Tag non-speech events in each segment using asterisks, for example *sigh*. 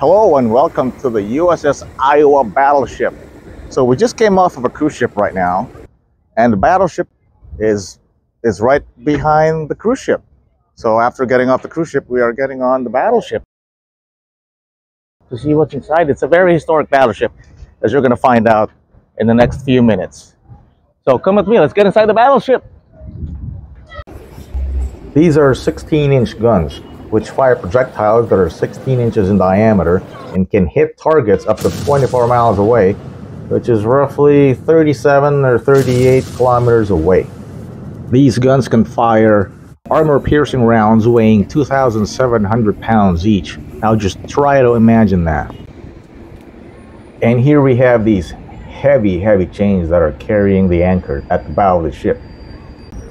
Hello and welcome to the USS Iowa battleship. So we just came off of a cruise ship right now, and the battleship is is right behind the cruise ship. So after getting off the cruise ship, we are getting on the battleship to see what's inside. It's a very historic battleship, as you're going to find out in the next few minutes. So come with me. Let's get inside the battleship. These are 16-inch guns which fire projectiles that are 16 inches in diameter and can hit targets up to 24 miles away, which is roughly 37 or 38 kilometers away. These guns can fire armor-piercing rounds weighing 2,700 pounds each. Now just try to imagine that. And here we have these heavy, heavy chains that are carrying the anchor at the bow of the ship.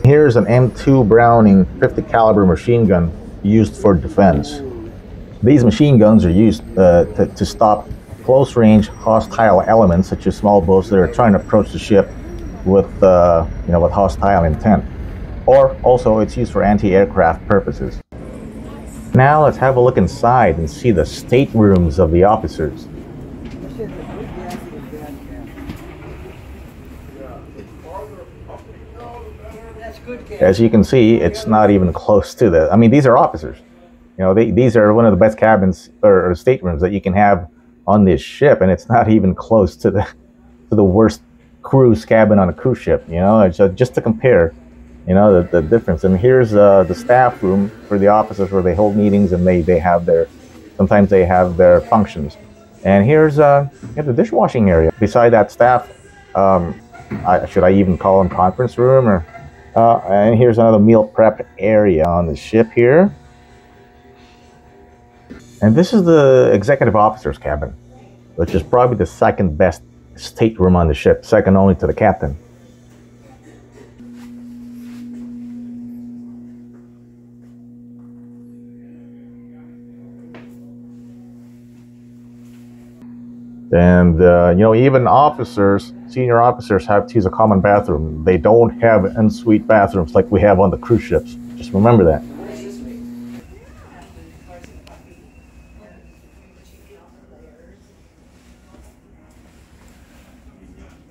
Here's an M2 Browning 50 caliber machine gun used for defense. These machine guns are used uh, to, to stop close range hostile elements such as small boats that are trying to approach the ship with, uh, you know, with hostile intent. Or also it's used for anti-aircraft purposes. Now let's have a look inside and see the staterooms of the officers. As you can see, it's not even close to the. I mean, these are officers. You know, they, these are one of the best cabins or, or staterooms that you can have on this ship, and it's not *laughs* even close to the to the worst cruise cabin on a cruise ship. You know, uh, just to compare, you know, the, the difference. And here's uh, the staff room for the officers where they hold meetings and they they have their sometimes they have their functions. And here's uh, the dishwashing area. Beside that staff, um, I, should I even call them conference room or uh, and here's another meal prep area on the ship here. And this is the executive officer's cabin, which is probably the second best stateroom on the ship, second only to the captain. And, uh, you know, even officers, senior officers have to use a common bathroom. They don't have en-suite bathrooms like we have on the cruise ships. Just remember that.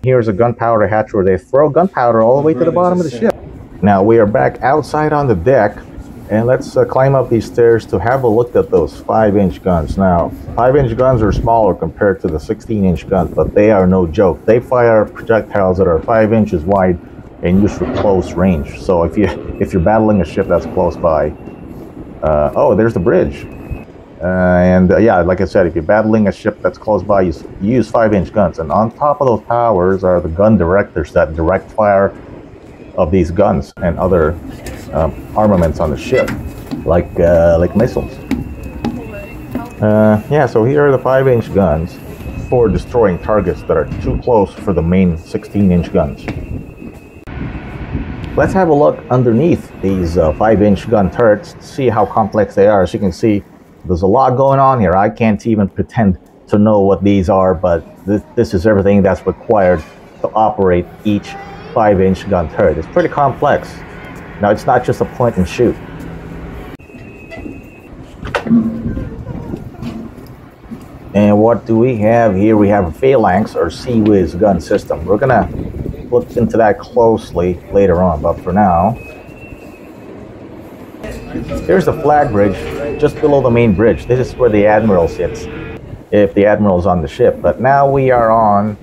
Here's a gunpowder hatch where they throw gunpowder all the way to the bottom of the ship. Now we are back outside on the deck and let's uh, climb up these stairs to have a look at those 5-inch guns. Now, 5-inch guns are smaller compared to the 16-inch guns, but they are no joke. They fire projectiles that are 5 inches wide and used for close range. So if, you, if you're battling a ship that's close by, uh, oh, there's the bridge. Uh, and uh, yeah, like I said, if you're battling a ship that's close by, you, you use 5-inch guns. And on top of those towers are the gun directors that direct fire of these guns and other um, armaments on the ship, like uh, like missiles. Uh, yeah, so here are the 5-inch guns for destroying targets that are too close for the main 16-inch guns. Let's have a look underneath these 5-inch uh, gun turrets to see how complex they are. As you can see, there's a lot going on here. I can't even pretend to know what these are, but this, this is everything that's required to operate each 5-inch gun turret. It's pretty complex. Now, it's not just a point and shoot. And what do we have here? We have a Phalanx or CIWS gun system. We're gonna look into that closely later on, but for now, here's the flag bridge just below the main bridge. This is where the Admiral sits, if the Admiral's on the ship. But now we are on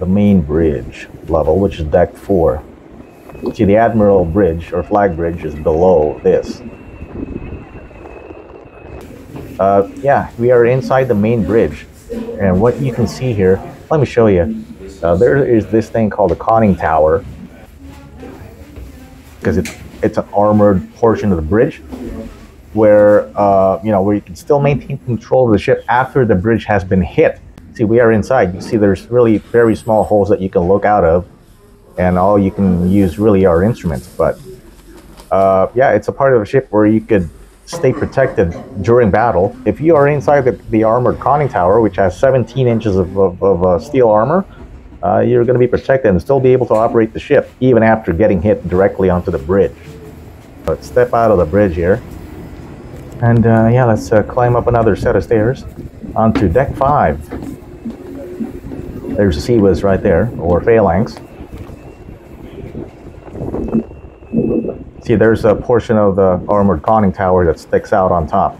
the main bridge level, which is deck four. See, the Admiral Bridge, or Flag Bridge, is below this. Uh, yeah, we are inside the main bridge. And what you can see here, let me show you. Uh, there is this thing called the conning tower. Because it's, it's an armored portion of the bridge where, uh, you know, where you can still maintain control of the ship after the bridge has been hit. See, we are inside. You see there's really very small holes that you can look out of and all you can use really are instruments. But uh, yeah, it's a part of a ship where you could stay protected during battle. If you are inside the, the armored conning tower, which has 17 inches of, of, of uh, steel armor, uh, you're going to be protected and still be able to operate the ship, even after getting hit directly onto the bridge. Let's step out of the bridge here. And uh, yeah, let's uh, climb up another set of stairs. onto deck five. There's the CIWS right there, or phalanx. See, there's a portion of the armored conning tower that sticks out on top.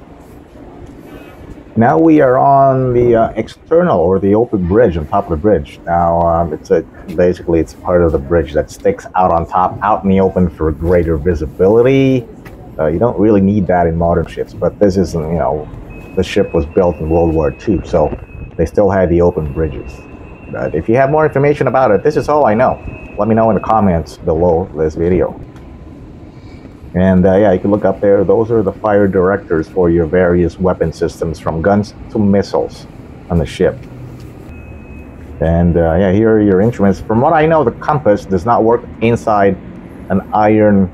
Now we are on the uh, external or the open bridge on top of the bridge. Now um, it's a basically it's part of the bridge that sticks out on top, out in the open for greater visibility. Uh, you don't really need that in modern ships, but this isn't. You know, the ship was built in World War II, so they still had the open bridges. But if you have more information about it, this is all I know. Let me know in the comments below this video. And uh, yeah, you can look up there. Those are the fire directors for your various weapon systems, from guns to missiles on the ship. And uh, yeah, here are your instruments. From what I know, the compass does not work inside an iron,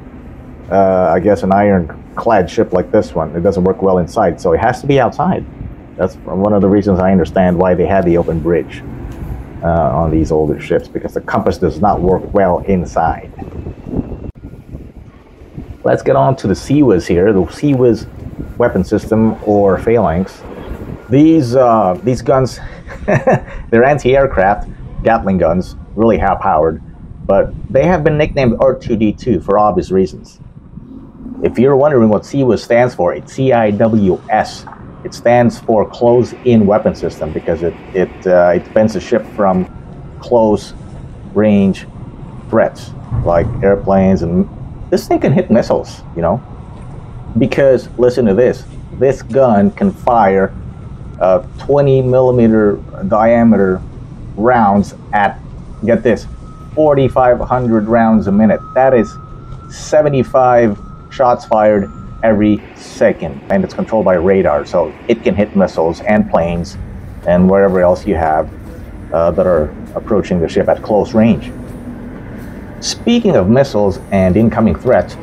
uh, I guess, an iron-clad ship like this one. It doesn't work well inside, so it has to be outside. That's one of the reasons I understand why they had the open bridge uh, on these older ships, because the compass does not work well inside. Let's get on to the CIWS here, the CIWS weapon system or phalanx. These uh, these guns, *laughs* they're anti-aircraft Gatling guns, really high powered, but they have been nicknamed R2D2 for obvious reasons. If you're wondering what CIWS stands for, it's CIWS. It stands for Close-In Weapon System because it it uh, it defends the ship from close range threats like airplanes and this thing can hit missiles, you know? Because, listen to this, this gun can fire uh, 20 millimeter diameter rounds at, get this, 4,500 rounds a minute. That is 75 shots fired every second. And it's controlled by radar, so it can hit missiles and planes and wherever else you have uh, that are approaching the ship at close range. Speaking of missiles and incoming threats,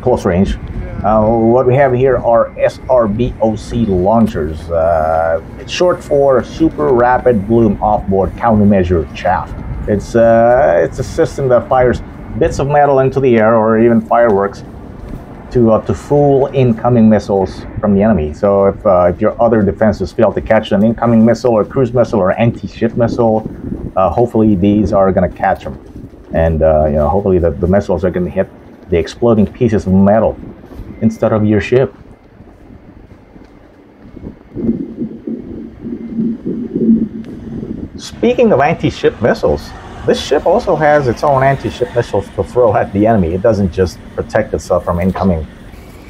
close range, uh, what we have here are SRBOC launchers. Uh, it's short for Super Rapid Bloom Offboard Countermeasure Chaff. It's, uh, it's a system that fires bits of metal into the air or even fireworks to, uh, to fool incoming missiles from the enemy. So if, uh, if your other defenses fail to catch an incoming missile or cruise missile or anti-ship missile, uh, hopefully these are going to catch them and uh, you know hopefully the, the missiles are going to hit the exploding pieces of metal instead of your ship. Speaking of anti-ship missiles, this ship also has its own anti-ship missiles to throw at the enemy. It doesn't just protect itself from incoming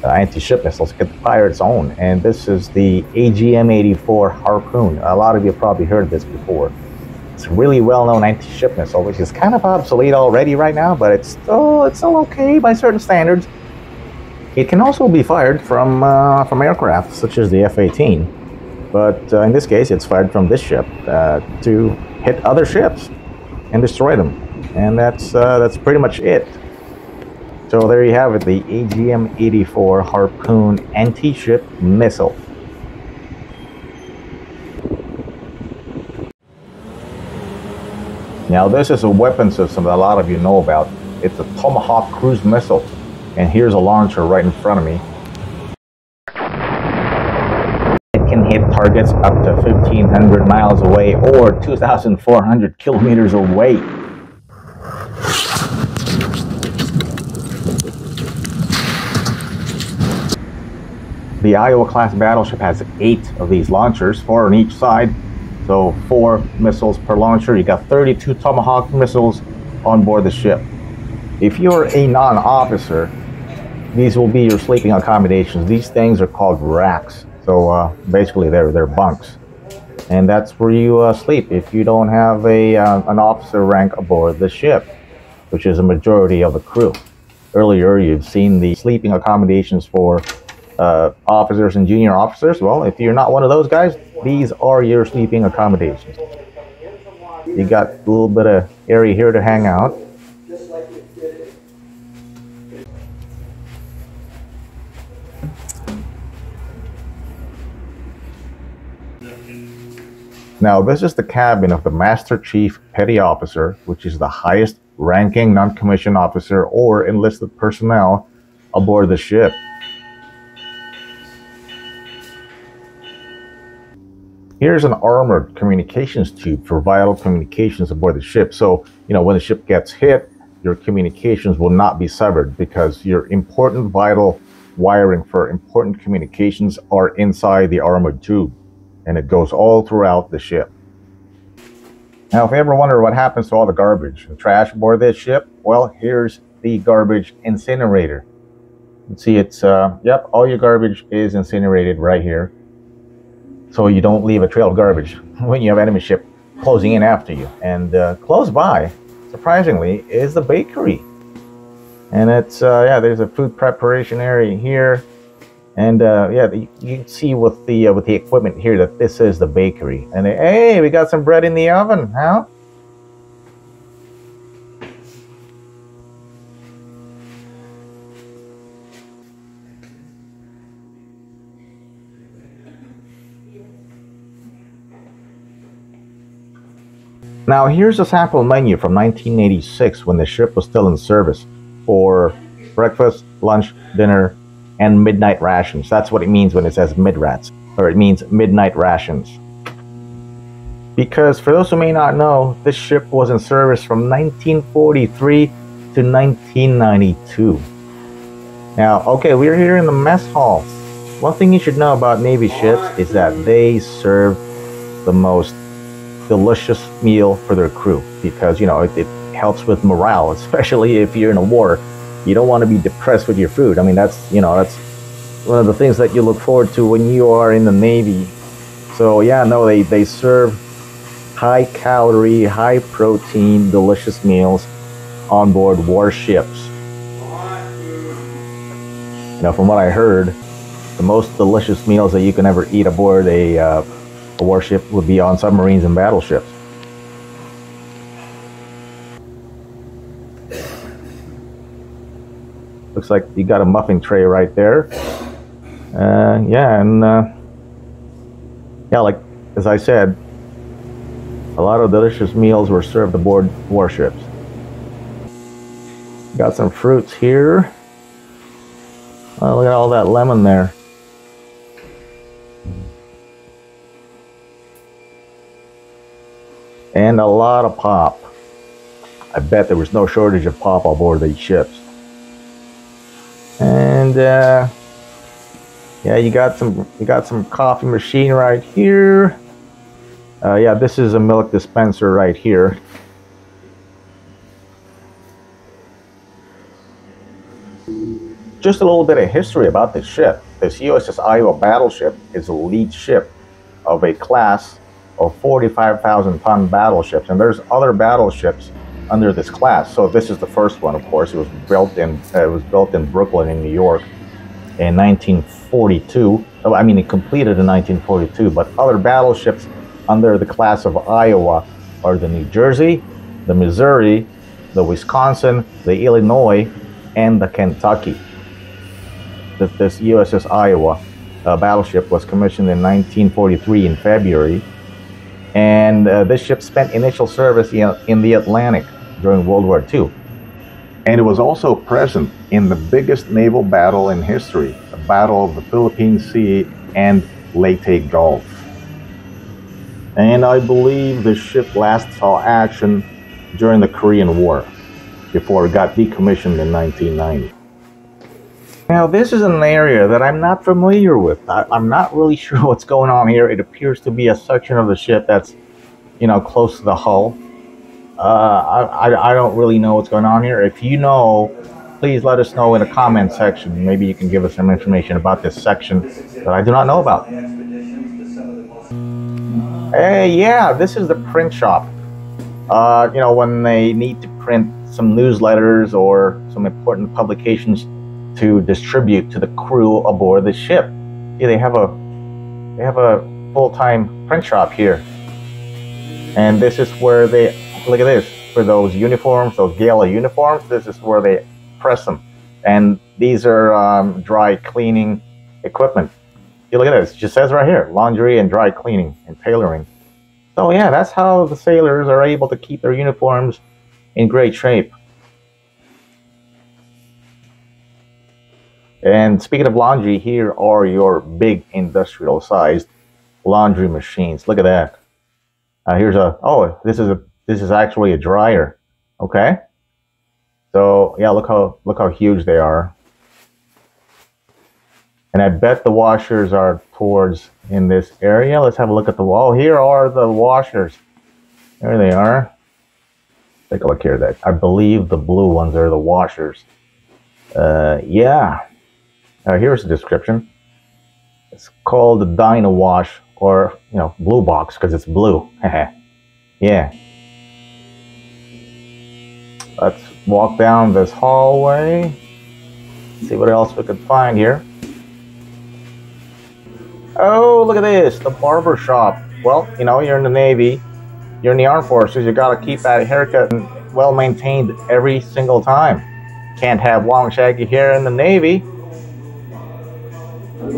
uh, anti-ship missiles. It can fire its own. And this is the AGM-84 Harpoon. A lot of you probably heard this before. It's really well-known anti-ship missile, which is kind of obsolete already right now, but it's still it's still okay by certain standards. It can also be fired from uh, from aircraft such as the F-18, but uh, in this case, it's fired from this ship uh, to hit other ships and destroy them, and that's uh, that's pretty much it. So there you have it, the AGM-84 Harpoon anti-ship missile. Now this is a weapon system that a lot of you know about. It's a Tomahawk cruise missile. And here's a launcher right in front of me. It can hit targets up to 1500 miles away or 2400 kilometers away. The Iowa class battleship has eight of these launchers, four on each side, so four missiles per launcher. You got 32 Tomahawk missiles on board the ship. If you're a non-officer, these will be your sleeping accommodations. These things are called racks. So uh, basically, they're they're bunks, and that's where you uh, sleep if you don't have a uh, an officer rank aboard the ship, which is a majority of the crew. Earlier, you've seen the sleeping accommodations for uh, officers and junior officers. Well, if you're not one of those guys, these are your sleeping accommodations. You got a little bit of area here to hang out. Now, this is the cabin of the Master Chief Petty Officer, which is the highest ranking non-commissioned officer or enlisted personnel aboard the ship. Here's an armored communications tube for vital communications aboard the ship. So, you know, when the ship gets hit, your communications will not be severed because your important vital wiring for important communications are inside the armored tube and it goes all throughout the ship. Now, if you ever wonder what happens to all the garbage and trash aboard this ship, well, here's the garbage incinerator. You see, it's, uh, yep, all your garbage is incinerated right here. So you don't leave a trail of garbage *laughs* when you have enemy ship closing in after you. And uh, close by, surprisingly, is the bakery. And it's, uh, yeah, there's a food preparation area here. And uh, yeah, you, you can see with the uh, with the equipment here that this is the bakery. And hey, we got some bread in the oven, huh? Now here's a sample menu from 1986 when the ship was still in service for breakfast, lunch, dinner, and midnight rations. That's what it means when it says midrats, or it means midnight rations. Because for those who may not know, this ship was in service from 1943 to 1992. Now, okay, we're here in the mess hall. One thing you should know about Navy ships is that they serve the most delicious meal for their crew because, you know, it, it helps with morale, *laughs* especially if you're in a war you don't want to be depressed with your food. I mean, that's, you know, that's one of the things that you look forward to when you are in the Navy. So, yeah, no, they, they serve high calorie, high protein, delicious meals on board warships. You know, from what I heard, the most delicious meals that you can ever eat aboard a, uh, a warship would be on submarines and battleships. Looks like you got a muffin tray right there. Uh, yeah, and uh, yeah, like as I said, a lot of delicious meals were served aboard warships. Got some fruits here. Oh, look at all that lemon there. And a lot of pop. I bet there was no shortage of pop aboard these ships. And uh, yeah you got some you got some coffee machine right here. Uh, yeah this is a milk dispenser right here. Just a little bit of history about this ship. This USS Iowa battleship is a lead ship of a class of 45,000 ton battleships and there's other battleships under this class. So this is the first one, of course. It was built in uh, it was built in Brooklyn, in New York, in 1942. I mean, it completed in 1942. But other battleships under the class of Iowa are the New Jersey, the Missouri, the Wisconsin, the Illinois, and the Kentucky. This USS Iowa uh, battleship was commissioned in 1943 in February, and uh, this ship spent initial service in, the Atlantic during World War II. And it was also present in the biggest naval battle in history, the Battle of the Philippine Sea and Leyte Gulf. And I believe the ship last saw action during the Korean War before it got decommissioned in 1990. Now, this is an area that I'm not familiar with. I, am not really *laughs* sure what's going on here. It appears to be a section of the ship that's, you know, close to the hull. Uh, I, I don't really know what's going on here. If you know, please let us know in the comment section. Maybe you can give us some information about this section that I do not know about. Hey, yeah, this is the print shop. Uh, you know, when they need to print some newsletters or some important publications to distribute to the crew aboard the ship. Yeah, they have a they have a full-time print shop here. And this is where they look at this for those uniforms, those gala uniforms. This is where they press them, and these are um, dry cleaning equipment. You look at this; it just says right here, laundry and dry cleaning and tailoring. So yeah, that's how the sailors are able to keep their uniforms in great shape. And speaking of laundry, here are your big industrial sized laundry machines. Look at that. Uh, here's a, oh, this is a, this is actually a dryer. Okay. So yeah, look how, look how huge they are. And I bet the washers are towards in this area. Let's have a look at the wall. Here are the washers. There they are. Take a look here. That I believe the blue ones are the washers. Uh, yeah. Here's the description. It's called the Dynawash or, you know, blue box because it's blue. *laughs* yeah. Let's walk down this hallway. See what else we could find here. Oh, look at this, the barber shop. Well, you know, you're in the Navy, you're in the Armed Forces, you gotta keep that haircut well maintained every single time. Can't have long shaggy hair in the Navy. Look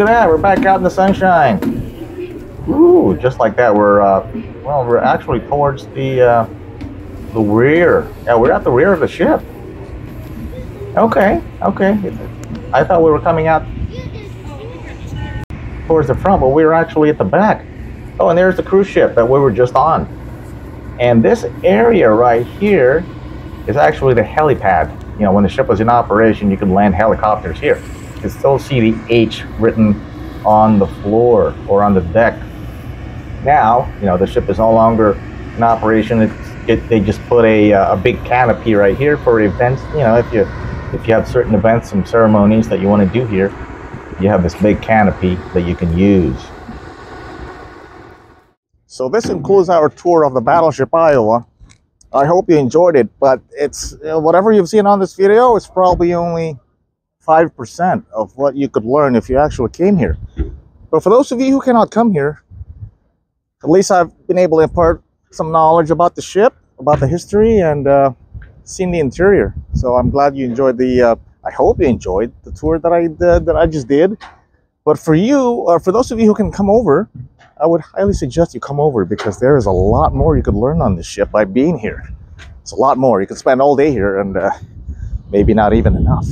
at that, we're back out in the sunshine. Ooh, just like that, we're, uh, well, we're actually towards the, uh, the rear. Yeah, we're at the rear of the ship. Okay, okay. I thought we were coming out towards the front, but we were actually at the back. Oh, and there's the cruise ship that we were just on. And this area right here is actually the helipad. You know, when the ship was in operation, you could land helicopters here. You can still see the H written on the floor or on the deck. Now, you know, the ship is no longer in operation. It, they just put a, uh, a big canopy right here for events. You know, if you if you have certain events and ceremonies that you want to do here, you have this big canopy that you can use. So this concludes our tour of the Battleship Iowa. I hope you enjoyed it, but it's uh, whatever you've seen on this video, is probably only 5% of what you could learn if you actually came here. But for those of you who cannot come here, at least I've been able to impart some knowledge about the ship, about the history, and uh, seen the interior. So I'm glad you enjoyed the, uh, I hope you enjoyed the tour that I did, that I just did. But for you, or for those of you who can come over, I would highly suggest you come over because there is a lot more you could learn on this ship by being here. It's a lot more. You could spend all day here and uh, maybe not even enough.